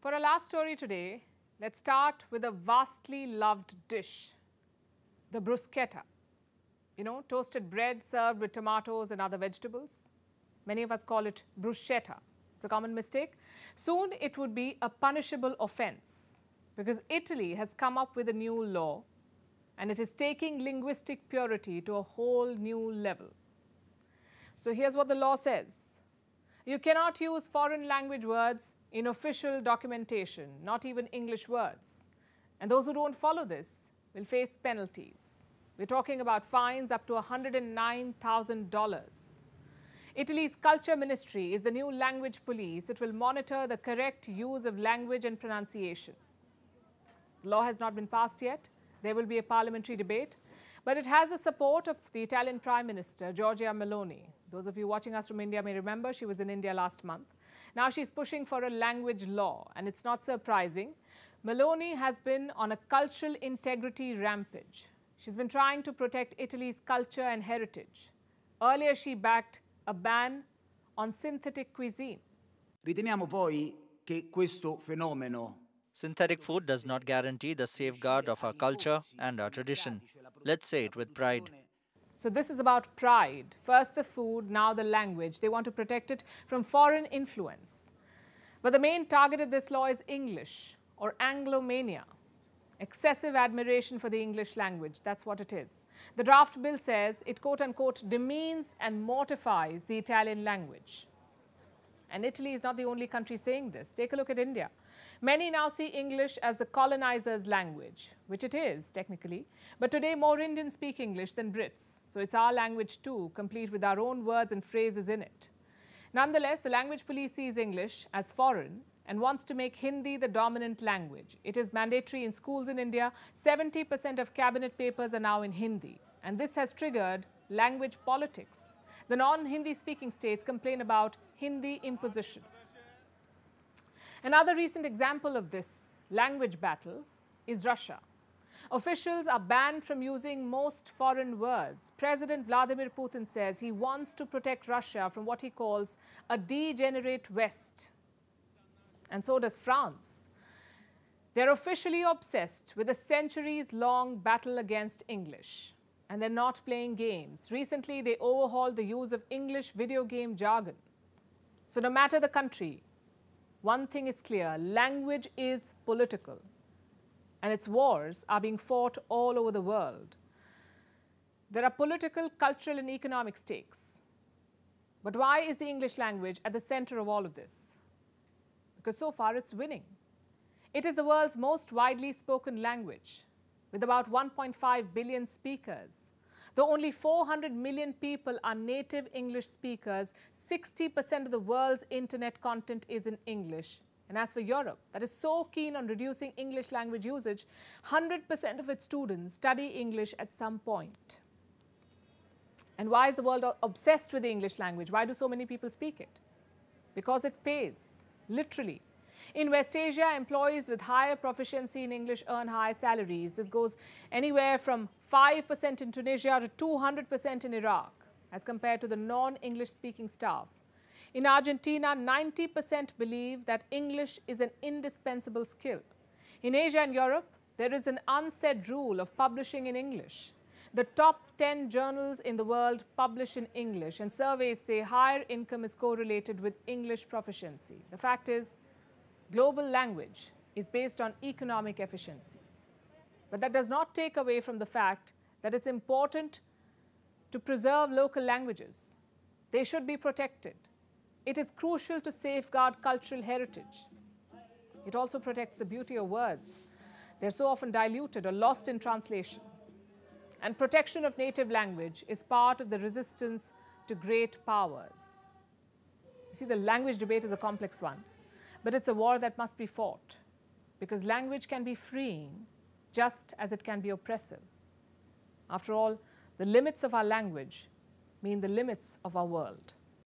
For our last story today, let's start with a vastly loved dish, the bruschetta. You know, toasted bread served with tomatoes and other vegetables. Many of us call it bruschetta. It's a common mistake. Soon it would be a punishable offense because Italy has come up with a new law and it is taking linguistic purity to a whole new level. So here's what the law says. You cannot use foreign language words in official documentation, not even English words. And those who don't follow this will face penalties. We're talking about fines up to $109,000. Italy's culture ministry is the new language police. It will monitor the correct use of language and pronunciation. The law has not been passed yet. There will be a parliamentary debate. But it has the support of the Italian Prime Minister, Giorgia Meloni. Those of you watching us from India may remember she was in India last month. Now she's pushing for a language law, and it's not surprising. Meloni has been on a cultural integrity rampage. She's been trying to protect Italy's culture and heritage. Earlier, she backed a ban on synthetic cuisine. Riteniamo poi che questo fenomeno Synthetic food does not guarantee the safeguard of our culture and our tradition. Let's say it with pride. So this is about pride. First the food, now the language. They want to protect it from foreign influence. But the main target of this law is English or Anglomania. Excessive admiration for the English language, that's what it is. The draft bill says it quote unquote demeans and mortifies the Italian language. And Italy is not the only country saying this. Take a look at India. Many now see English as the colonizer's language, which it is technically. But today, more Indians speak English than Brits. So it's our language too, complete with our own words and phrases in it. Nonetheless, the language police sees English as foreign and wants to make Hindi the dominant language. It is mandatory in schools in India. 70% of cabinet papers are now in Hindi. And this has triggered language politics. The non-Hindi speaking states complain about Hindi imposition. Another recent example of this language battle is Russia. Officials are banned from using most foreign words. President Vladimir Putin says he wants to protect Russia from what he calls a degenerate West. And so does France. They're officially obsessed with a centuries long battle against English. And they're not playing games. Recently, they overhauled the use of English video game jargon. So, no matter the country, one thing is clear language is political, and its wars are being fought all over the world. There are political, cultural, and economic stakes. But why is the English language at the center of all of this? Because so far it's winning. It is the world's most widely spoken language, with about 1.5 billion speakers. Though only 400 million people are native English speakers, 60% of the world's internet content is in English. And as for Europe, that is so keen on reducing English language usage, 100% of its students study English at some point. And why is the world obsessed with the English language? Why do so many people speak it? Because it pays, literally. In West Asia, employees with higher proficiency in English earn higher salaries. This goes anywhere from 5% in Tunisia to 200% in Iraq as compared to the non-English speaking staff. In Argentina, 90% believe that English is an indispensable skill. In Asia and Europe, there is an unsaid rule of publishing in English. The top 10 journals in the world publish in English, and surveys say higher income is correlated with English proficiency. The fact is, global language is based on economic efficiency. But that does not take away from the fact that it's important to preserve local languages. They should be protected. It is crucial to safeguard cultural heritage. It also protects the beauty of words. They're so often diluted or lost in translation. And protection of native language is part of the resistance to great powers. You see, the language debate is a complex one, but it's a war that must be fought because language can be freeing just as it can be oppressive. After all, the limits of our language mean the limits of our world.